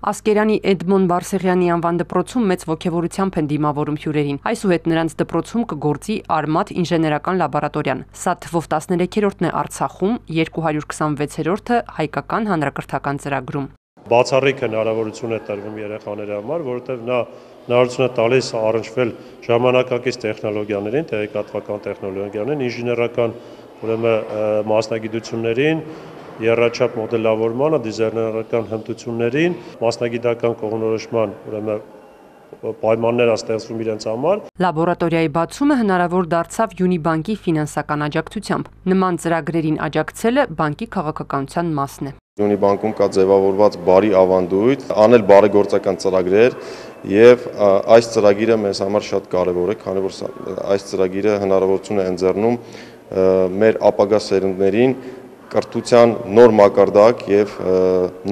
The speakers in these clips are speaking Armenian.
Ասկերանի Էդմոն Բարսեղյանի անվան դպրոցում մեծ ողջավորությամբ են դիմավորում հյուրերին։ Այսուհետ նրանց դպրոցում կգործի Արմատ ինժեներական լաբորատորիան։ Սա թվով 13-րդն է Արցախում, 226-րդը հայկական հանրակրթական ծրագրում։ Բացառիկ հնարավորություն է տրվում երեխաների համար, որովհետև նա հնարավորություն է տալիս առնչվել ժամանակակից տեխնոլոգիաներին, տեղեկատվական տեխնոլոգիաներին, ինժեներական ուրեմն մասնագիտություններին, երաչափ մոդելավորմանը, դիզայներական հմտություններին, մասնագիտական կողմնորոշման, ուրեմն պայմաններ ստեղծվում իրենց համար։ Լաբորատորիայի բացումը հնարավոր դարձավ Յունիբանկի ֆինանսական աջակցությամբ։ Նման ծրագրերին աջակցելը բանկի քաղաքականության մասն է։ Յունիբանկում կա ձևավորված բարի ավանդույթ, անել բարեգործական ծրագրեր եւ այս ծրագիրը մեզ համար շատ կարեւոր է, քանի որ այս ծրագիրը հնարավորություն է ընձեռնում մեր ապագա սերունդներին կրթության նոր մակարդակ եւ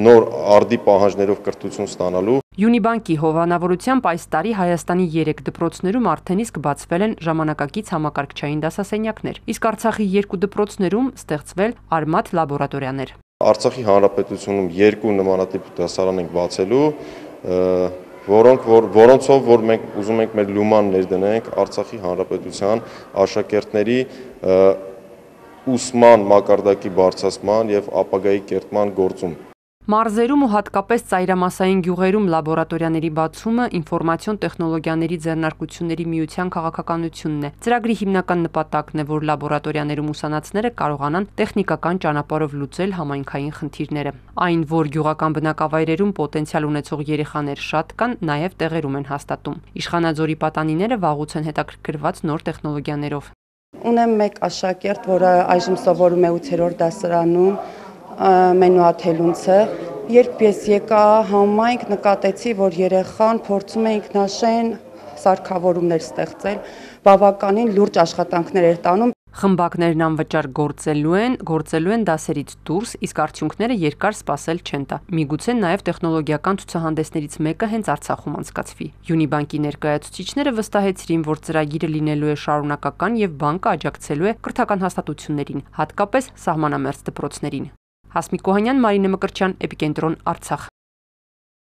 նոր արդի պահանջներով կրթություն ստանալու Յունիբանկի հովանավորությամբ այս տարի Հայաստանի 3 դպրոցներում արդեն իսկ բացվել են ժամանակակից համակարգչային դասասենյակներ, իսկ Արցախի 2 դպրոցներում ստեղծվել արմատ լաբորատորիաներ։ Արցախի հանրապետությունում երկու նմանատիպ դասարան ենք բացելու, որոնք որ որոնցով որ մենք ուզում ենք մեր լուման ներդնենք Արցախի հանրապետության աշակերտների ուսման մակարդակի բարձրացման եւ ապագայի կերտման գործում։ Մարզերում ու հատկապես ծայրամասային գյուղերում լաբորատորիաների բացումը ինֆորմացիոն տեխնոլոգիաների ձեռնարկությունների միության քաղաքականությունն է։ Ծրագրի հիմնական նպատակն է, որ լաբորատորիաներում ուսանածները կարողանան տեխնիկական ճանապարհով լուծել համայնքային խնդիրները։ Այն, որ գյուղական բնակավայրերում պոտենցիալ ունեցող երեխաներ շատ կան, նաև տեղերում են հաստատում։ Իշխանաձորի պատանիները վաղուց են հետաքրքրված նոր տեխնոլոգիաներով։ Ունեմ մեկ աշակերտ, որը այժմ սովորում է 8-րդ դասարանում մենուաթելունցը, երբ ես եկա համայնք նկատեցի, որ երեխան փորձում է ինքնաշեն սարքավորումներ ստեղծել, բավականին լուրջ աշխատանքներ էր տանում։ Խմբակներն անվճար գործելու են, գործելու են դասերից դուրս, իսկ արդյունքները երկար սպասել չեն տա։ Միգուցե նաև տեխնոլոգիական ցուցահանդեսներից մեկը հենց Արցախում անցկացվի։ Յունիբանկի ներկայացուցիչները վստահեցրին, որ ծրագիրը լինելու է շարունակական եւ բանկը աջակցելու է կրթական հաստատություններին, հատկապես սահմանամերձ դպրոցներին։ Հասմիկ Կոհանյան, Մարինե Մկրտչյան, Էպիկենտրոն, Արցախ։